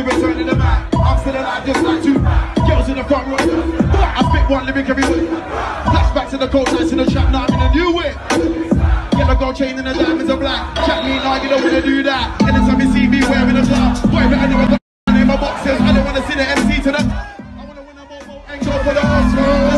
Returning the back, I'm still alive just like two girls in the front row. I spit one lyric every week. Flashback to the cold nights in the trap, now I'm in a new whip. Yellow gold chain and the diamonds are black. Chat me now, you don't wanna do that. Anytime you see me wearing a glove, boy, better never go in my boxes. I don't wanna see the MC to the. I wanna win a mobile and go for the Oscar.